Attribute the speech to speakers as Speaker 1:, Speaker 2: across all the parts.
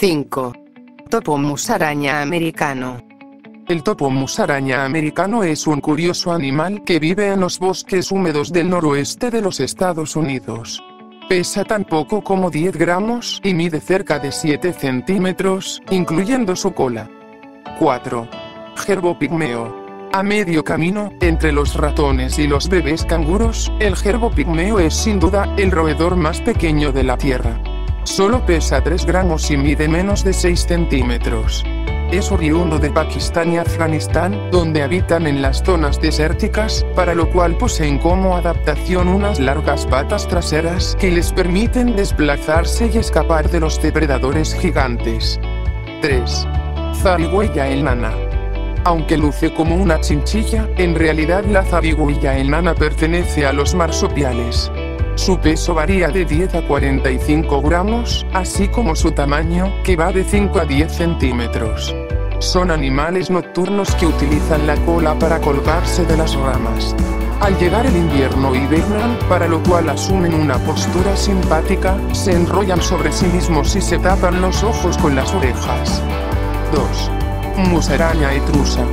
Speaker 1: 5. Topo musaraña americano.
Speaker 2: El topo musaraña americano es un curioso animal que vive en los bosques húmedos del noroeste de los Estados Unidos. Pesa tan poco como 10 gramos y mide cerca de 7 centímetros, incluyendo su cola. 4. Gerbo pigmeo. A medio camino, entre los ratones y los bebés canguros, el gerbo pigmeo es sin duda el roedor más pequeño de la Tierra. Solo pesa 3 gramos y mide menos de 6 centímetros. Es oriundo de Pakistán y Afganistán, donde habitan en las zonas desérticas, para lo cual poseen como adaptación unas largas patas traseras que les permiten desplazarse y escapar de los depredadores gigantes. 3. Zarigüeya enana. Aunque luce como una chinchilla, en realidad la zarigüeya enana pertenece a los marsupiales. Su peso varía de 10 a 45 gramos, así como su tamaño, que va de 5 a 10 centímetros. Son animales nocturnos que utilizan la cola para colgarse de las ramas. Al llegar el invierno hibernan, para lo cual asumen una postura simpática, se enrollan sobre sí mismos y se tapan los ojos con las orejas. 2. Musaraña etrusa.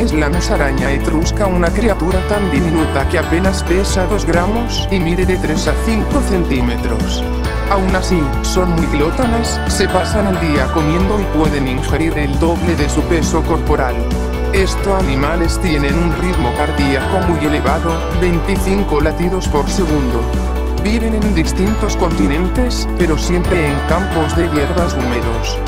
Speaker 2: Es la musaraña etrusca una criatura tan diminuta que apenas pesa 2 gramos y mide de 3 a 5 centímetros. Aún así, son muy glótanas, se pasan el día comiendo y pueden ingerir el doble de su peso corporal. Estos animales tienen un ritmo cardíaco muy elevado, 25 latidos por segundo. Viven en distintos continentes, pero siempre en campos de hierbas húmedos.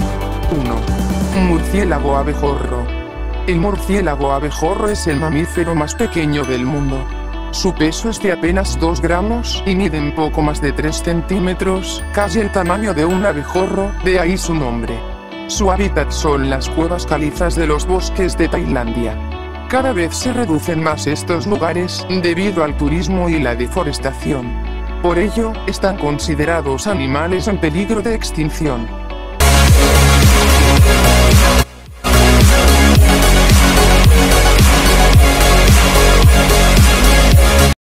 Speaker 2: 1. Murciélago abejorro. El murciélago abejorro es el mamífero más pequeño del mundo. Su peso es de apenas 2 gramos y mide un poco más de 3 centímetros, casi el tamaño de un abejorro, de ahí su nombre. Su hábitat son las cuevas calizas de los bosques de Tailandia. Cada vez se reducen más estos lugares debido al turismo y la deforestación. Por ello, están considerados animales en peligro de extinción.